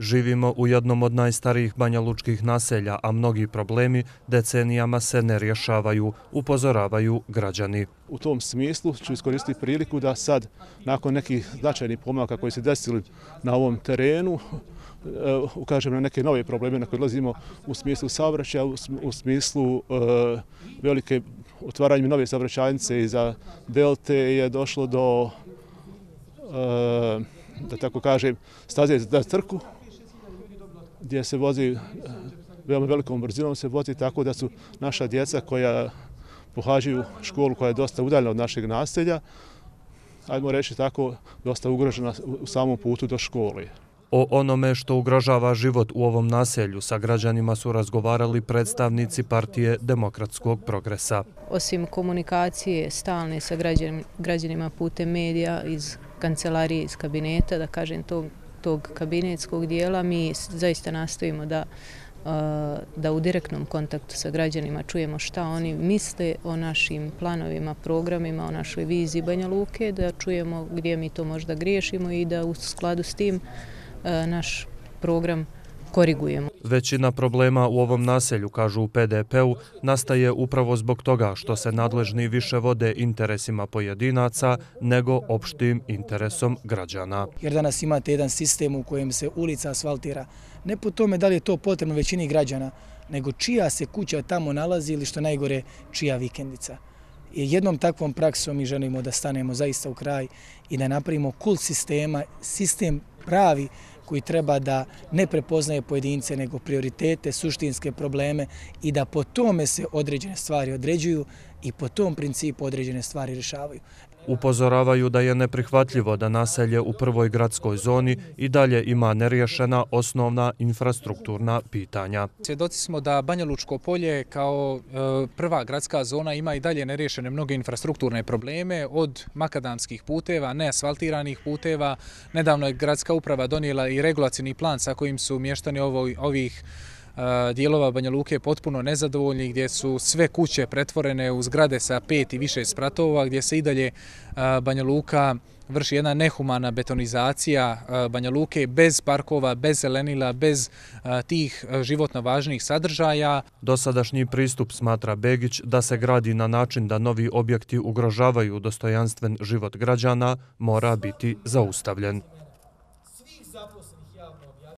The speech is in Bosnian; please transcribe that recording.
Živimo u jednom od najstarijih banjalučkih naselja, a mnogi problemi decenijama se ne rješavaju, upozoravaju građani. U tom smislu ću iskoristiti priliku da sad, nakon nekih značajnih pomaka koji se desili na ovom terenu, eh, ukažem na neke nove probleme na koje odlazimo u smislu saobraćaja, u smislu eh, velike otvaranje nove saobraćajnice i za Delte je došlo do, eh, da tako kažem, staze za trku, gdje se vozi veoma velikom brzinom se vozi tako da su naša djeca koja pohađaju školu koja je dosta udaljena od našeg naselja, ajmo reći tako, dosta ugrožena u samom putu do škole. O onome što ugrožava život u ovom naselju sa građanima su razgovarali predstavnici partije Demokratskog progresa. Osim komunikacije stalne sa građanima putem medija iz kancelarije, iz kabineta, da kažem tog, tog kabinetskog dijela, mi zaista nastojimo da da u direktnom kontaktu sa građanima čujemo šta oni misle o našim planovima, programima, o našoj viziji Banja Luke, da čujemo gdje mi to možda griješimo i da u skladu s tim naš program korigujemo. Većina problema u ovom naselju, kažu u PDP-u, nastaje upravo zbog toga što se nadležni više vode interesima pojedinaca nego opštim interesom građana. Jer danas imate jedan sistem u kojem se ulica asfaltira, ne po tome da li je to potrebno većini građana, nego čija se kuća tamo nalazi ili što najgore čija vikendica. I jednom takvom praksom mi želimo da stanemo zaista u kraj i da napravimo kult sistema, sistem pravi koji treba da ne prepoznaje pojedince nego prioritete, suštinske probleme i da po tome se određene stvari određuju i po tom principu određene stvari rješavaju. Upozoravaju da je neprihvatljivo da naselje u prvoj gradskoj zoni i dalje ima neriješena osnovna infrastrukturna pitanja. Svjedoci smo da Banja Lučko polje kao e, prva gradska zona ima i dalje neriješene mnoge infrastrukturne probleme od makadamskih puteva, neasfaltiranih puteva. Nedavno je gradska uprava donijela i regulacijni plan sa kojim su mještani ovih dijelova Banja Luke potpuno nezadovoljni, gdje su sve kuće pretvorene u zgrade sa pet i više spratova, gdje se i dalje Banja Luka vrši jedna nehumana betonizacija Banja Luke bez parkova, bez zelenila, bez tih životno važnih sadržaja. Dosadašnji pristup smatra Begić da se gradi na način da novi objekti ugrožavaju dostojanstven život građana mora biti zaustavljen.